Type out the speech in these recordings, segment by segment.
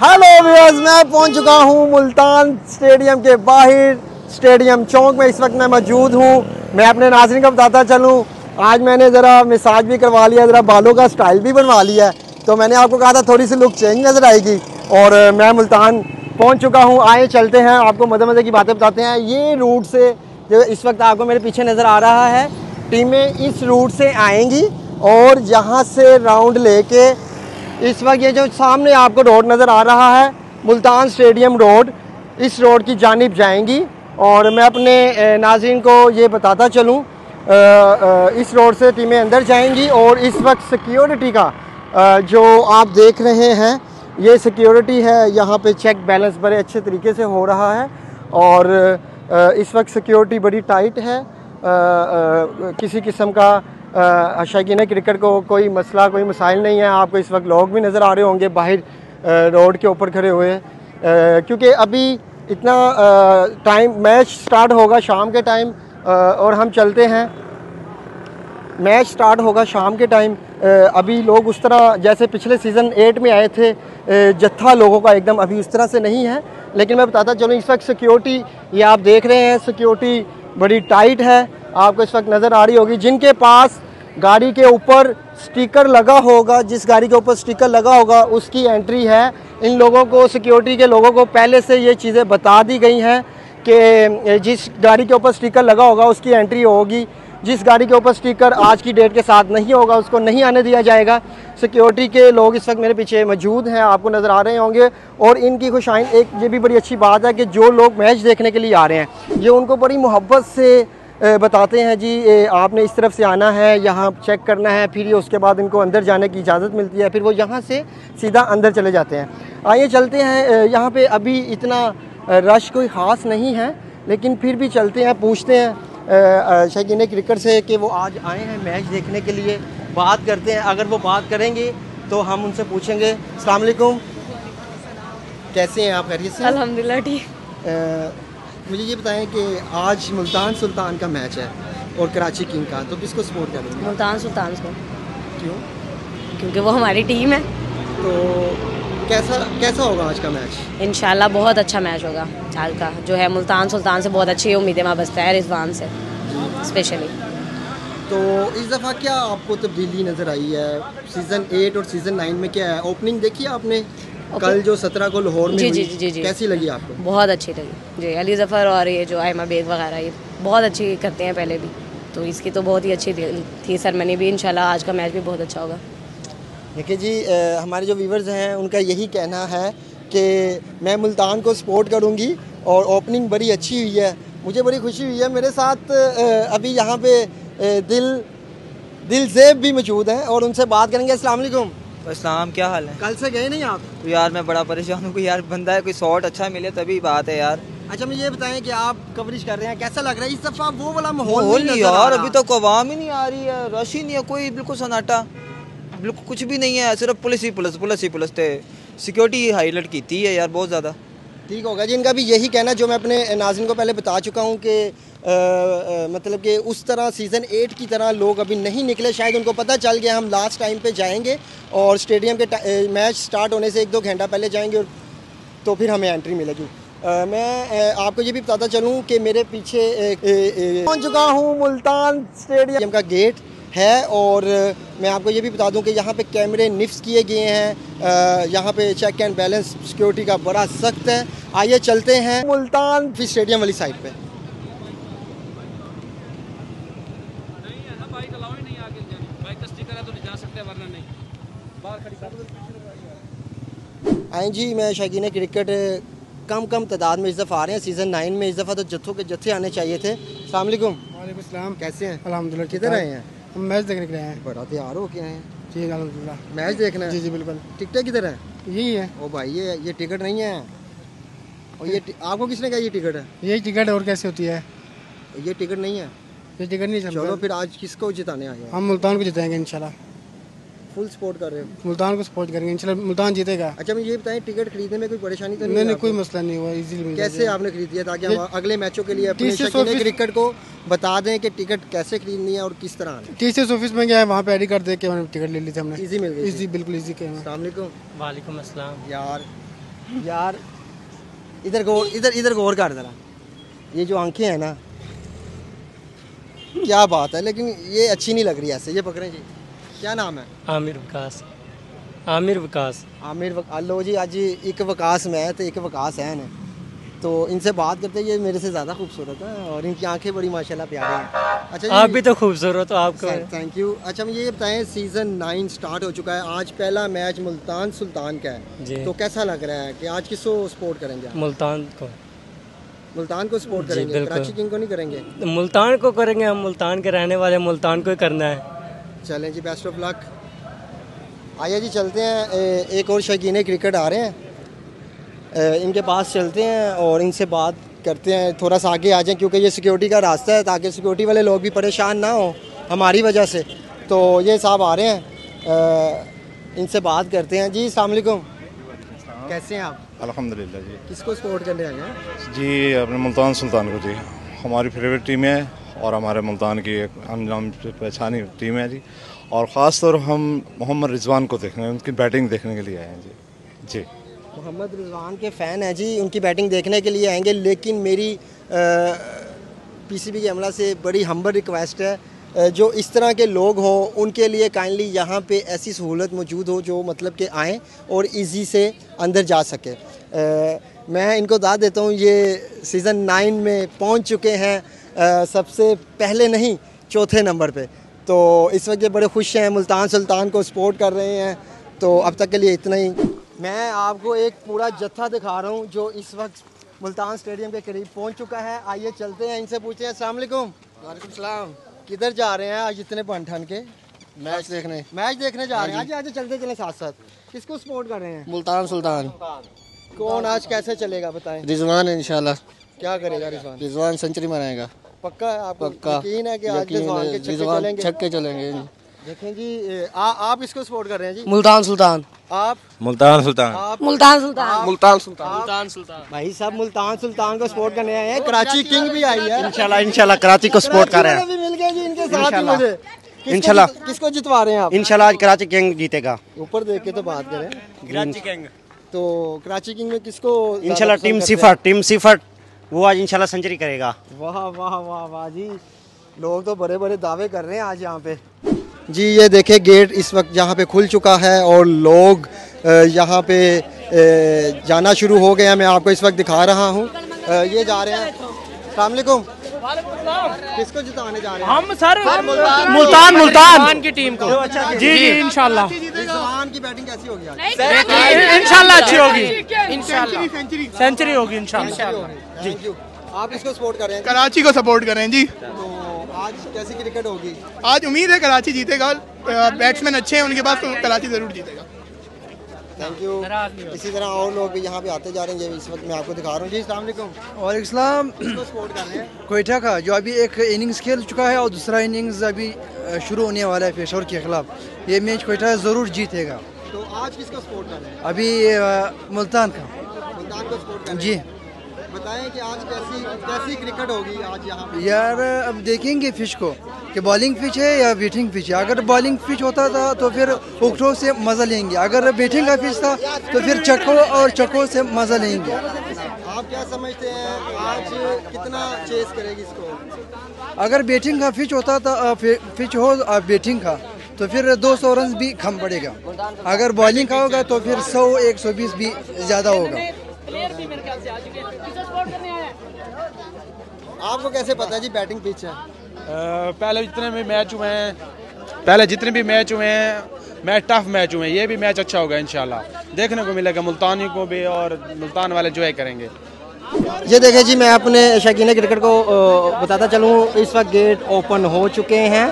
Hello viewers मैं पहुँच चुका हूँ मुल्तान स्टेडियम के बाहर, स्टेडियम चौक में। इस वक्त मैं मौजूद हूँ। मैं अपने नाजरन का बताता चलूँ। आज मैंने ज़रा मिसाज भी करवा लिया, ज़रा बालों का स्टाइल भी बनवा लिया है। तो मैंने आपको कहा था थोड़ी सी लुक चेंज नज़र आएगी। और मैं मुल्तान पहुँच चुका हूँ। आए चलते हैं, आपको मज़े मज़े की बातें बताते हैं। ये रूट से जो इस वक्त आपको मेरे पीछे नज़र आ रहा है, टीमें इस रूट से आएँगी और यहाँ से राउंड लेके इस वक्त ये जो सामने आपको रोड नज़र आ रहा है, मुल्तान स्टेडियम रोड, इस रोड की जानब जाएँगी। और मैं अपने नाजिन को ये बताता चलूँ इस रोड से टीमें अंदर जाएँगी और इस वक्त सिक्योरिटी का जो आप देख रहे हैं, ये सिक्योरिटी है, यहाँ पे चेक बैलेंस बड़े अच्छे तरीके से हो रहा है। और इस वक्त सिक्योरिटी बड़ी टाइट है किसी किस्म का शकीन क्रिकेट को कोई मसला, कोई मसाइल नहीं है। आपको इस वक्त लोग भी नज़र आ रहे होंगे बाहर रोड के ऊपर खड़े हुए। क्योंकि अभी इतना टाइम मैच स्टार्ट होगा शाम के टाइम और हम चलते हैं। मैच स्टार्ट होगा शाम के टाइम अभी लोग उस तरह, जैसे पिछले सीज़न एट में आए थे जत्था लोगों का एकदम अभी उस तरह से नहीं है। लेकिन मैं बताता चलूँ, इस वक्त सिक्योरिटी ये आप देख रहे हैं सिक्योरिटी बड़ी टाइट है। आपको इस वक्त नज़र आ रही होगी, जिनके पास गाड़ी के ऊपर स्टिकर लगा होगा, जिस गाड़ी के ऊपर स्टिकर लगा होगा, उसकी एंट्री है। इन लोगों को सिक्योरिटी के लोगों को पहले से ये चीज़ें बता दी गई हैं कि जिस गाड़ी के ऊपर स्टिकर लगा होगा, उसकी एंट्री होगी। जिस गाड़ी के ऊपर स्टिकर आज की डेट के साथ नहीं होगा, उसको नहीं आने दिया जाएगा। सिक्योरिटी के लोग इस वक्त मेरे पीछे मौजूद हैं, आपको नज़र आ रहे होंगे। और इनकी खुशाइन, एक ये भी बड़ी अच्छी बात है कि जो लोग मैच देखने के लिए आ रहे हैं, ये उनको बड़ी मोहब्बत से बताते हैं जी आपने इस तरफ़ से आना है यहाँ चेक करना है फिर ये उसके बाद इनको अंदर जाने की इजाज़त मिलती है फिर वो यहाँ से सीधा अंदर चले जाते हैं। आइए चलते हैं यहाँ पे अभी इतना रश कोई ख़ास नहीं है लेकिन फिर भी चलते हैं पूछते हैं शकीन क्रिकेट से कि वो आज आए हैं मैच देखने के लिए बात करते हैं अगर वो बात करेंगे तो हम उनसे पूछेंगे अलकुम कैसे हैं आप खैरियत से अल्हम्दुलिल्लाह ठीक। मुझे ये बताएँ कि आज मुल्तान सुल्तान का मैच है और कराची किंग का तो किसको सपोर्ट करेंगे? मुल्तान सुल्तान को। क्यों? क्योंकि वो हमारी टीम है। तो कैसा कैसा होगा आज का मैच? इनशाला बहुत अच्छा मैच होगा आज का। जो है मुल्तान सुल्तान से बहुत अच्छी उम्मीदें वाबस्ता है रिजवान से स्पेशली तो इस दफ़ा क्या आपको तब्दीली नज़र आई है? सीज़न एट और सीज़न नाइन में क्या है? ओपनिंग देखी आपने? कल जो सत्रह को लाहौर में जी, जी, जी, जी, कैसी लगी आपको? बहुत अच्छी लगी। जी अली जफ़र और ये जो आयमा बेग वगैरह ये बहुत अच्छी करते हैं पहले भी। तो इसकी तो बहुत ही अच्छी थी सरमनी भी। इंशाल्लाह आज का मैच भी बहुत अच्छा होगा। देखिए जी हमारे जो व्यूवर्स हैं उनका यही कहना है कि मैं मुल्तान को सपोर्ट करूँगी और ओपनिंग बड़ी अच्छी हुई है। मुझे बड़ी खुशी हुई है। मेरे साथ अभी यहाँ पे दिल दिल जेब भी मौजूद हैं और उनसे बात करेंगे। अस्सलाम वालेकुम। इस्लाम क्या हाल है? कल से गए नहीं आप? तो यार मैं बड़ा परेशान हूँ यार बंदा है कोई शॉट अच्छा मिले तभी बात है यार। अच्छा मुझे ये बताएँ कि आप कवरेज कर रहे हैं कैसा लग रहा है? इस दफ़ा वो वाला माहौल नहीं यार अभी तक तो आवाम ही नहीं आ रही है रश ही नहीं है कोई बिल्कुल सन्नाटा। बिल्कुल कुछ भी नहीं है सिर्फ़ पुलिस ही पुलिस पुलिस ही पुलिस थे। सिक्योरिटी हाईलाइट की है यार बहुत ज़्यादा। ठीक होगा जी इनका भी यही कहना जो मैं अपने नाजिन को पहले बता चुका हूँ कि मतलब कि उस तरह सीज़न एट की तरह लोग अभी नहीं निकले। शायद उनको पता चल गया हम लास्ट टाइम पे जाएँगे और स्टेडियम के मैच स्टार्ट होने से एक दो घंटा पहले जाएँगे और तो फिर हमें एंट्री मिलेगी। मैं आपको ये भी बताता चलूँ कि मेरे पीछे पहुँच चुका हूँ मुल्तान स्टेडियम का गेट है और मैं आपको ये भी बता दूँ कि यहाँ पे कैमरे निफ्स किए गए हैं। यहाँ पे चेक एंड बैलेंस सिक्योरिटी का बड़ा सख्त है। आइए चलते हैं मुल्तान फिर स्टेडियम वाली साइड पे। आए जी मैं शकीन क्रिकेट कम कम तादाद में इस दफ़ा आ रहे हैं। सीज़न नाइन में इस दफ़ा तो जत्थों के जत्थे आने चाहिए थे। अलैक्म कैसे हैं? अलहमदिल्ला किधर आए हैं? हम मैच देखने के लिए हैं। बड़ा तैयार हो के आए हैं जी अलहमदिल्ला मैच देखना है? जी जी बिल्कुल। टिकटें किधर है? यही है। ओ भाई ये ये टिकट नहीं है। और ये आपको किसने कहा ये टिकट है? यही टिकट और कैसे होती है? ये टिकट नहीं है। ये टिकट नहीं चलो फिर आज किसको जिताने आए हैं? हम मुल्तान को जिताएँगे इंशाल्लाह। फुल सपोर्ट कर रहे हो? मुल्तान को सपोर्ट करेंगे इंशाल्लाह मुल्तान जीतेगा। अच्छा मैं ये बताएँ टिकट खरीदने में कोई परेशानी तो नहीं नहीं, नहीं कोई मसला नहीं हुआ इजीली कैसे आपने खरीद दिया ताकि हम अगले मैचों के लिए अपने क्रिकेट को बता दें कि टिकट कैसे खरीदनी है और किस तरह टी सी ऑफ़िस में गया वहाँ पे आई कार्ड दे के टिकट ले ली थी हमने। इजी मिल गई इजी बिल्कुल इजी के वालेकुम। वालेकुम अस्सलाम। यार यार इधर गौर इधर इधर गौर कर जरा। ये जो आँखें हैं ना क्या बात है लेकिन ये अच्छी नहीं लग रही ऐसे ये पकड़ें जी। क्या नाम है? आमिर विकास। आमिर विकास। आमिर वक- लो जी आज एक विकास में है तो एक वकास है न तो इनसे बात करते ये मेरे से ज़्यादा खूबसूरत है और इनकी आँखें बड़ी माशाल्लाह प्यारी हैं। अच्छा आप भी तो खूबसूरत हो आपको थैंक यू अच्छा मुझे ये बताएँ सीज़न नाइन स्टार्ट हो चुका है आज पहला मैच मुल्तान सुल्तान का है। जी। तो कैसा लग रहा है कि आज किसको सपोर्ट करेंगे मुल्तान को। मुल्तान को सपोर्ट करेंगे कराची किंग को नहीं करेंगे? मुल्तान को करेंगे हम मुल्तान के रहने वाले मुल्तान को ही करना है। चलें जी बेस्ट ऑफ़ लक आइए जी चलते हैं एक और शौकीन क्रिकेट आ रहे हैं। इनके पास चलते हैं और इनसे बात करते हैं थोड़ा सा आगे आ जाएँ क्योंकि ये सिक्योरिटी का रास्ता है ताकि सिक्योरिटी वाले लोग भी परेशान ना हो हमारी वजह से। तो ये साहब आ रहे हैं इनसे बात करते हैं। जी अलैक्म कैसे हैं आप? अल्हम्दुलिल्लाह जी। किसको सपोर्ट करने आए हैं? जी अपने मुल्तान सुल्तान को जी। हमारी फेवरेट टीम है और हमारे मुल्तान की एक अनजाम पहचानी टीम है जी। और ख़ास तौर हम मोहम्मद रिजवान को देखने उनकी बैटिंग देखने के लिए आए हैं जी। जी। मोहम्मद रिजवान के फ़ैन हैं जी उनकी बैटिंग देखने के लिए आएँगे लेकिन मेरी पीसीबी के अमला से बड़ी हम्बर रिक्वेस्ट है जो इस तरह के लोग हों उनके लिए काइंडली यहाँ पे ऐसी सहूलत मौजूद हो जो मतलब कि आएँ और इजी से अंदर जा सके। अ, मैं इनको दाद देता हूँ ये सीज़न नाइन में पहुँच चुके हैं सबसे पहले नहीं चौथे नंबर पे। तो इस वक्त ये बड़े खुश हैं मुल्तान सुल्तान को सपोर्ट कर रहे हैं। तो अब तक के लिए इतना ही। मैं आपको एक पूरा जत्था दिखा रहा हूँ जो इस वक्त मुल्तान स्टेडियम के करीब पहुँच चुका है। आइए चलते हैं इनसे पूछते हैं अस्सलाम वालेकुम। वालेकुम किधर जा रहे हैं आज इतने बन ठन के? मैच देखने। मैच देखने जा रहे हैं। आज आज चलते चले साथ साथ किसको सपोर्ट कर रहे हैं? मुल्तान सुल्तान। कौन आज कैसे चलेगा बताएँ। रिजवान है इंशाल्लाह। क्या करेगा रिजवान? रिजवान सेंचुरी मनाएगा पक्का है? आपको पक्का। यकीन है कि आज यकीन रिजवान के छक्के चलेंगे? छक्के चलेंगे देखें जी आ, आप इसको सपोर्ट कर रहे हैं जी? मुल्तान सुल्तान। आप? मुल्तान सुल्तान। आप? मुल्तान सुल्तान। मुल्तान सुल्तान। मुल्तान सुल्तान। भाई साहब मुल्तान सुल्तान को सपोर्ट करने आए हैं। कराची किंग भी आई है। इंशाल्लाह इंशाल्लाह कराची को सपोर्ट कर रहे हैं। मिल गए जी इनके साथ ही मुझे। इंशाल्लाह। किसको जितवा रहे हैं आप? इंशाल्लाह आज कराची किंग जीतेगा। ऊपर देख के तो बात करें। कराची किंग तो कराची किंग में किसको इंशाल्लाह टीम सिफर टीम सिफर वो आज इंशाल्लाह सेंचुरी करेगा। वाह वाह वाह वाह जी। लोग तो बड़े बड़े दावे कर रहे हैं आज यहाँ पे। जी ये देखे गेट इस वक्त यहाँ पे खुल चुका है और लोग यहाँ पे जाना शुरू हो गया हैं। मैं आपको इस वक्त दिखा रहा हूँ। ये जा रहे हैं। सलामकुम किसको जिताने जा रहे हैं? हम सर मुल्तान। मुल्तान मुल्तान। की टीम को। जी जी इंशाल्लाह। की बैटिंग कैसी होगी आज? इंशाल्लाह। अच्छी होगी। इंशाल्लाह। सेंचुरी होगी इंशाल्लाह। थैंक यू आप इसको सपोर्ट कर रहे हैं? कराची को सपोर्ट करें जी। तो आज कैसी क्रिकेट होगी? आज उम्मीद है कराची जीतेगा। बैट्समैन अच्छे हैं उनके पास तो कराची ज़रूर जीतेगा। थैंक यू इसी तरह और लोग भी यहाँ पे आते जा रहे हैं ये इस वक्त मैं आपको दिखा रहा हूँ। जी अलैक्म और इस्लाम किसको सपोर्ट कर रहे हैं। कोयटा का जो अभी एक इनिंग्स खेल चुका है और दूसरा इनिंग्स अभी शुरू होने वाला है पेशोर के खिलाफ। ये मैच कोयटा ज़रूर जीतेगा। तो आज किसको सपोर्ट कर रहे हैं? अभी मुल्तान का। मुल्तान को सपोर्ट कर जी। बताएँ कि आज कैसी कैसी क्रिकेट होगी आज यहाँ यार अब देखेंगे फ़िश को। कि बॉलिंग पिच है या बैटिंग पिच है? अगर बॉलिंग पिच होता था तो फिर उकठों से मज़ा लेंगे। अगर बैटिंग का पिच था तो फिर चक्कों और चक्कों से मज़ा लेंगे। आप क्या समझते हैं आज कितना चेस करेगी इसको? अगर बैटिंग का पिच होता था पिच हो बैटिंग का तो फिर 200 रन भी कम पड़ेगा। अगर बॉलिंग का होगा तो फिर 100 120 भी ज़्यादा होगा। आपको कैसे पता है जी बैटिंग पिच है? पहले जितने भी मैच हुए हैं, पहले जितने भी मैच हुए हैं मैच टफ मैच हुए हैं, ये भी मैच अच्छा होगा इंशाल्लाह। देखने को मिलेगा, मुल्तानी को भी और मुल्तान वाले जो है करेंगे। ये देखें जी, मैं अपने शकीन क्रिकेट को बताता चलूँ, इस वक्त गेट ओपन हो चुके हैं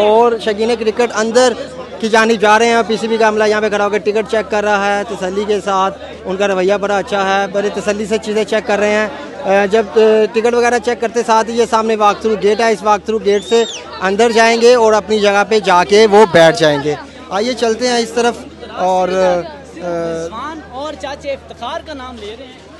और शकीन क्रिकेट अंदर की जानी जा रहे हैं। पीसीबी का अमला यहाँ पे खड़ा होकर टिकट चेक कर रहा है, तसल्ली के साथ, उनका रवैया बड़ा अच्छा है, बड़े तसल्ली से चीज़ें चेक कर रहे हैं। जब टिकट वगैरह चेक करते साथ ही ये सामने वाक थ्रू गेट है, इस वाक थ्रू गेट से अंदर जाएँगे और अपनी जगह पे जाके वो बैठ जाएँगे। आइए चलते हैं इस तरफ़ और और चाचे इफ्तार का नाम ले रहे हैं।